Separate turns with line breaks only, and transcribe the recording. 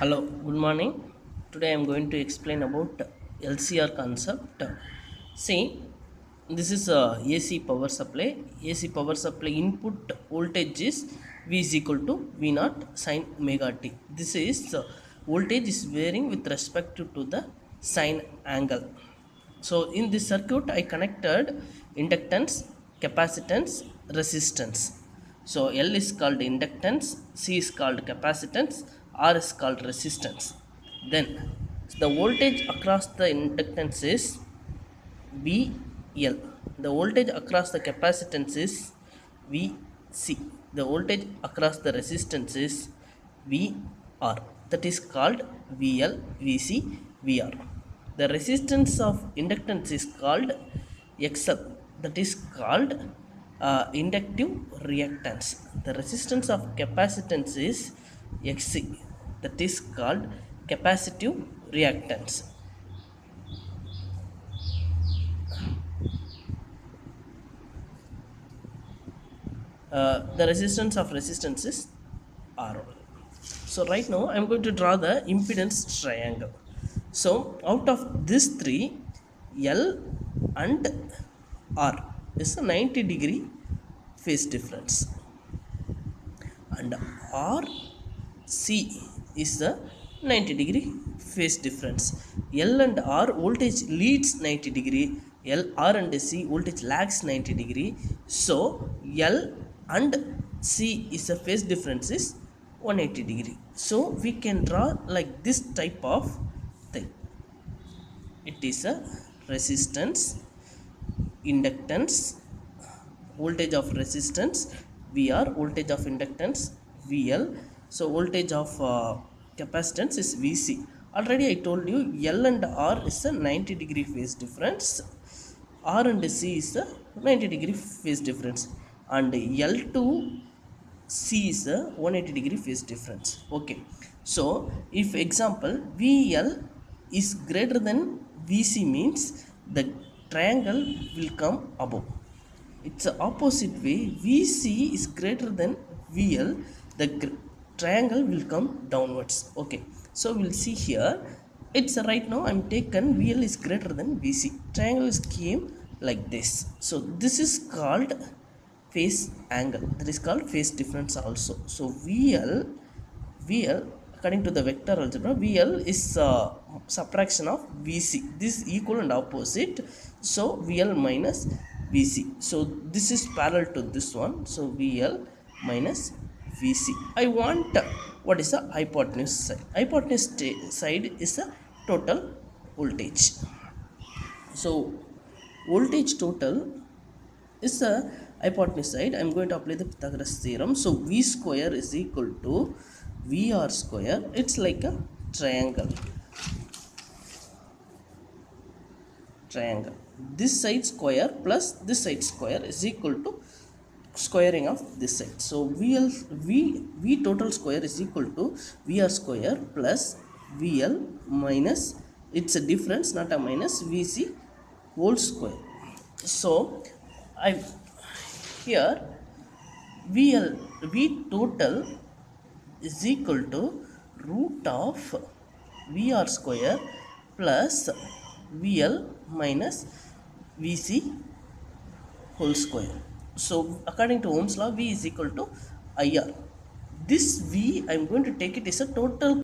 Hello, good morning. Today I am going to explain about LCR concept. See, this is a AC power supply. AC power supply input voltage is V is equal to V naught sine omega t. This is uh, voltage is varying with respect to, to the sine angle. So in this circuit I connected inductance, capacitance, resistance. So L is called inductance, C is called capacitance, R is called resistance. Then the voltage across the inductance is VL. The voltage across the capacitance is VC. The voltage across the resistance is VR. That is called VL, VC, VR. The resistance of inductance is called XL. That is called uh, inductive reactance. The resistance of capacitance is XC. That is called capacitive reactance. Uh, the resistance of resistance is R. So right now I am going to draw the impedance triangle. So out of these three, L and R is a 90 degree phase difference and R C is the 90 degree phase difference. L and R voltage leads 90 degree. L R and C voltage lags 90 degree. So L and C is a phase difference is 180 degree. So we can draw like this type of thing. It is a resistance, inductance, voltage of resistance VR, voltage of inductance VL. So voltage of uh, capacitance is VC. Already I told you L and R is a 90 degree phase difference. R and C is a 90 degree phase difference. And L to C is a 180 degree phase difference. Okay. So if example VL is greater than VC means the triangle will come above it's opposite way vc is greater than vl the triangle will come downwards. Okay. So we'll see here. It's right now i'm taken vl is greater than vc triangle is came like this. So this is called phase angle. That is called phase difference also. So vl vl according to the vector algebra vl is uh, subtraction of vc this is equal and opposite. So vl minus vc so this is parallel to this one. So vl minus vc i want what is the hypotenuse side? Hypotenuse side is a total voltage. So voltage total is a hypotenuse side. I'm going to apply the pythagoras theorem. So v square is equal to vr square. It's like a triangle. Triangle. This side square plus this side square is equal to squaring of this side so vl v v total square is equal to vr square plus vl minus it's a difference not a minus vc whole square. So i here vl v total is equal to root of vr square plus vl minus vc whole square so according to ohm's law v is equal to ir this v i'm going to take it as a total